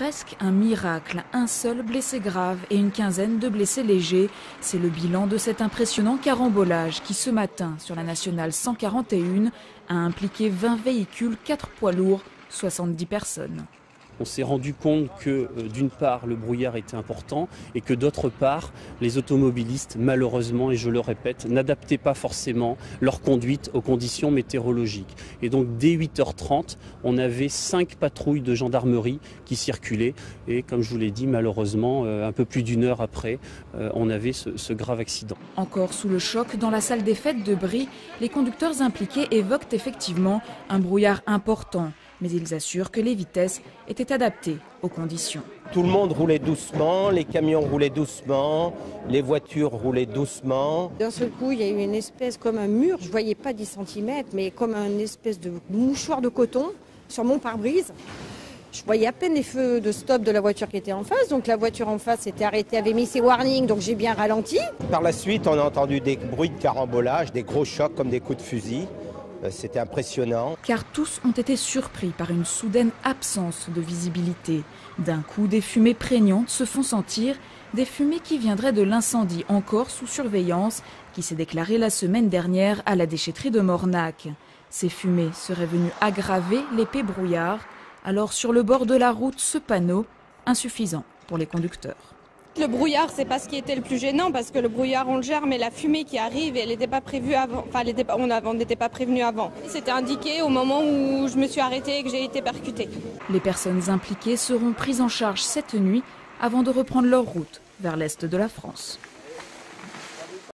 presque un miracle. Un seul blessé grave et une quinzaine de blessés légers. C'est le bilan de cet impressionnant carambolage qui, ce matin, sur la nationale 141, a impliqué 20 véhicules, 4 poids lourds, 70 personnes on s'est rendu compte que euh, d'une part le brouillard était important et que d'autre part les automobilistes malheureusement et je le répète n'adaptaient pas forcément leur conduite aux conditions météorologiques. Et donc dès 8h30 on avait cinq patrouilles de gendarmerie qui circulaient et comme je vous l'ai dit malheureusement euh, un peu plus d'une heure après euh, on avait ce, ce grave accident. Encore sous le choc dans la salle des fêtes de Brie, les conducteurs impliqués évoquent effectivement un brouillard important mais ils assurent que les vitesses étaient adaptées aux conditions. Tout le monde roulait doucement, les camions roulaient doucement, les voitures roulaient doucement. D'un seul coup, il y a eu une espèce comme un mur, je ne voyais pas 10 cm, mais comme une espèce de mouchoir de coton sur mon pare-brise. Je voyais à peine les feux de stop de la voiture qui était en face. Donc la voiture en face s'était arrêtée, avait mis ses warnings, donc j'ai bien ralenti. Par la suite, on a entendu des bruits de carambolage, des gros chocs comme des coups de fusil. Euh, c'était impressionnant. Car tous ont été surpris par une soudaine absence de visibilité. D'un coup, des fumées prégnantes se font sentir, des fumées qui viendraient de l'incendie encore sous surveillance qui s'est déclaré la semaine dernière à la déchetterie de Mornac. Ces fumées seraient venues aggraver l'épais brouillard. Alors sur le bord de la route, ce panneau, insuffisant pour les conducteurs. Le brouillard, c'est pas ce qui était le plus gênant parce que le brouillard on le gère, mais la fumée qui arrive, elle n'était pas prévue avant. Enfin, on n'était pas prévenu avant. C'était indiqué au moment où je me suis arrêtée et que j'ai été percutée. Les personnes impliquées seront prises en charge cette nuit avant de reprendre leur route vers l'est de la France.